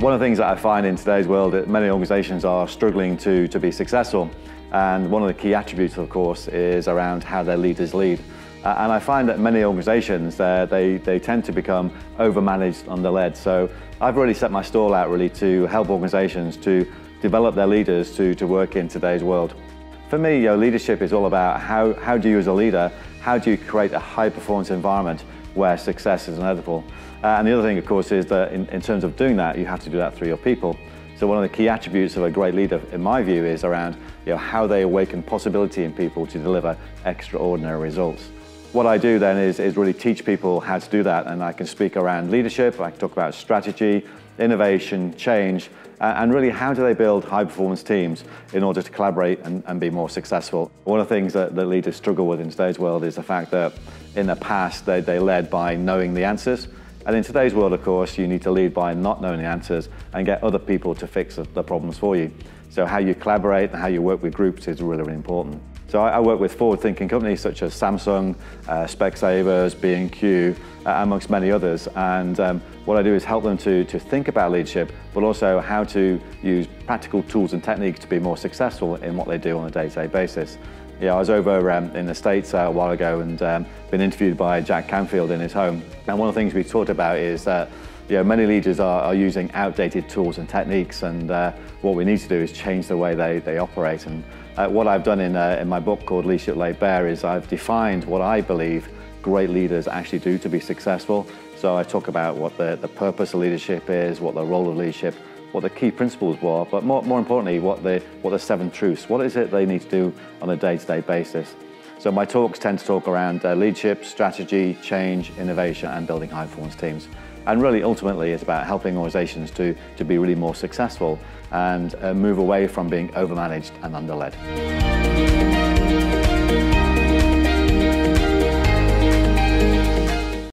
One of the things that I find in today's world that many organizations are struggling to, to be successful. And one of the key attributes, of course, is around how their leaders lead. Uh, and I find that many organizations, uh, they, they tend to become overmanaged, underled. So I've really set my stall out really to help organizations to develop their leaders to, to work in today's world. For me, you know, leadership is all about how, how do you as a leader, how do you create a high performance environment where success is inevitable. Uh, and the other thing, of course, is that in, in terms of doing that, you have to do that through your people. So one of the key attributes of a great leader, in my view, is around you know, how they awaken possibility in people to deliver extraordinary results. What I do then is, is really teach people how to do that, and I can speak around leadership, I can talk about strategy, innovation, change, and really how do they build high performance teams in order to collaborate and, and be more successful. One of the things that, that leaders struggle with in today's world is the fact that in the past they, they led by knowing the answers, and in today's world, of course, you need to lead by not knowing the answers and get other people to fix the problems for you. So how you collaborate and how you work with groups is really, really important. So I, work with forward-thinking companies such as Samsung, uh, Specsavers, B&Q, uh, amongst many others. And um, what I do is help them to, to think about leadership, but also how to use practical tools and techniques to be more successful in what they do on a day-to-day -day basis. Yeah, I was over um, in the States uh, a while ago and um, been interviewed by Jack Canfield in his home. And one of the things we talked about is that you know, many leaders are, are using outdated tools and techniques and uh, what we need to do is change the way they, they operate. And uh, what I've done in, uh, in my book called Leadership Laid Bare is I've defined what I believe great leaders actually do to be successful. So I talk about what the, the purpose of leadership is, what the role of leadership what the key principles were, but more, more importantly, what the, what the seven truths, what is it they need to do on a day-to-day -day basis. So my talks tend to talk around uh, leadership, strategy, change, innovation, and building high-performance teams. And really, ultimately, it's about helping organizations to, to be really more successful and uh, move away from being overmanaged and underled.